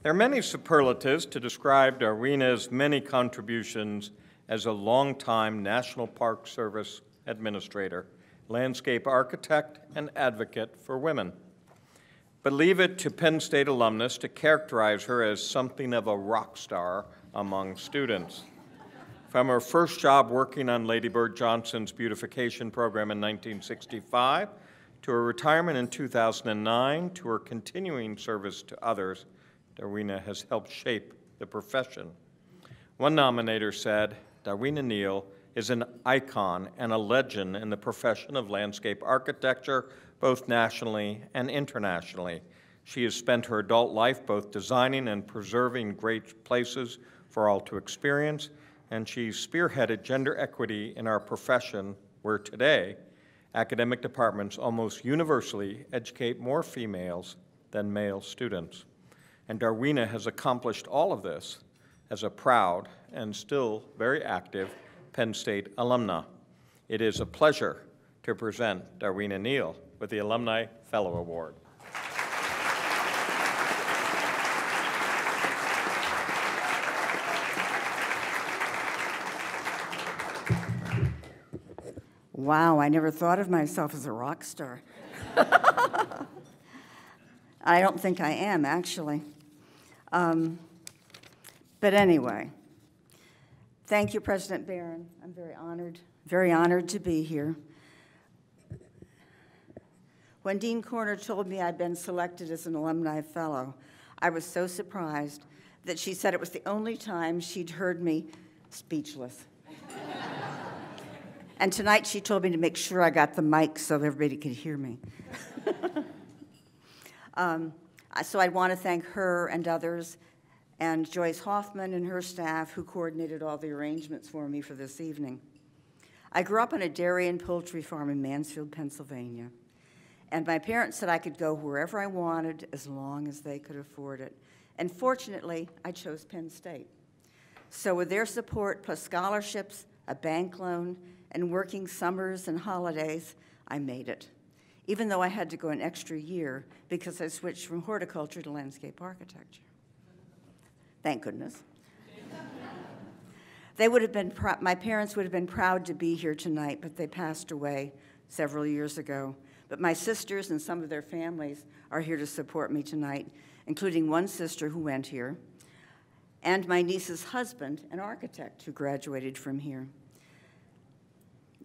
There are many superlatives to describe Darwina's many contributions as a longtime National Park Service administrator, landscape architect, and advocate for women. But leave it to Penn State alumnus to characterize her as something of a rock star among students. From her first job working on Lady Bird Johnson's beautification program in 1965, to her retirement in 2009, to her continuing service to others, Darwina has helped shape the profession. One nominator said, Darwina Neal is an icon and a legend in the profession of landscape architecture, both nationally and internationally. She has spent her adult life both designing and preserving great places for all to experience, and she spearheaded gender equity in our profession, where today, academic departments almost universally educate more females than male students. And Darwina has accomplished all of this as a proud and still very active Penn State alumna. It is a pleasure to present Darwina Neal with the Alumni Fellow Award. Wow, I never thought of myself as a rock star. I don't think I am, actually. Um, but anyway, thank you, President Barron. I'm very honored, very honored to be here. When Dean Korner told me I'd been selected as an alumni fellow, I was so surprised that she said it was the only time she'd heard me speechless. and tonight she told me to make sure I got the mic so everybody could hear me. um, Uh, so I'd want to thank her and others, and Joyce Hoffman and her staff who coordinated all the arrangements for me for this evening. I grew up on a dairy and poultry farm in Mansfield, Pennsylvania. And my parents said I could go wherever I wanted as long as they could afford it. And fortunately, I chose Penn State. So, with their support, plus scholarships, a bank loan, and working summers and holidays, I made it even though I had to go an extra year because I switched from horticulture to landscape architecture. Thank goodness. they would have been, my parents would have been proud to be here tonight, but they passed away several years ago. But my sisters and some of their families are here to support me tonight, including one sister who went here, and my niece's husband, an architect who graduated from here.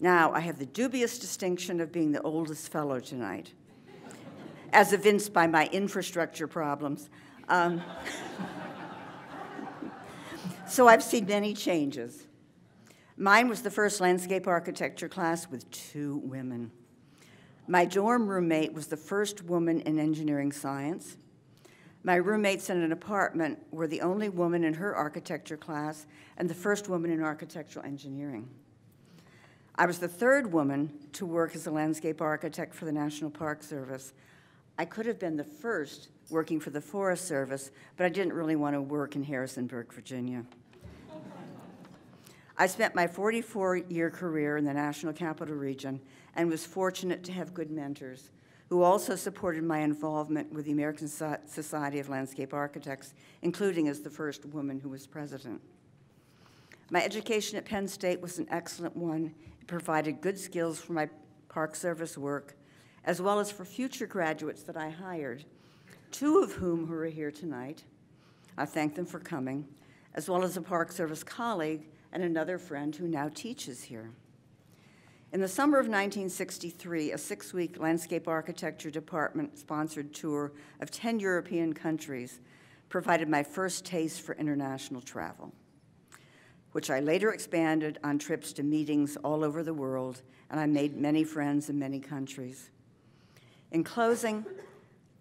Now, I have the dubious distinction of being the oldest fellow tonight, as evinced by my infrastructure problems. Um, so I've seen many changes. Mine was the first landscape architecture class with two women. My dorm roommate was the first woman in engineering science. My roommates in an apartment were the only woman in her architecture class and the first woman in architectural engineering. I was the third woman to work as a landscape architect for the National Park Service. I could have been the first working for the Forest Service, but I didn't really want to work in Harrisonburg, Virginia. I spent my 44 year career in the National Capital Region and was fortunate to have good mentors who also supported my involvement with the American Society of Landscape Architects, including as the first woman who was president. My education at Penn State was an excellent one provided good skills for my Park Service work, as well as for future graduates that I hired, two of whom who are here tonight. I thank them for coming, as well as a Park Service colleague and another friend who now teaches here. In the summer of 1963, a six week landscape architecture department sponsored tour of 10 European countries provided my first taste for international travel which I later expanded on trips to meetings all over the world, and I made many friends in many countries. In closing,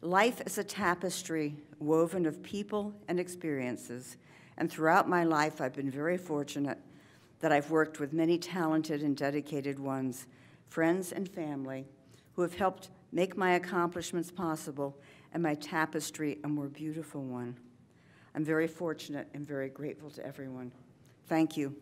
life is a tapestry woven of people and experiences, and throughout my life, I've been very fortunate that I've worked with many talented and dedicated ones, friends and family, who have helped make my accomplishments possible and my tapestry a more beautiful one. I'm very fortunate and very grateful to everyone. Thank you.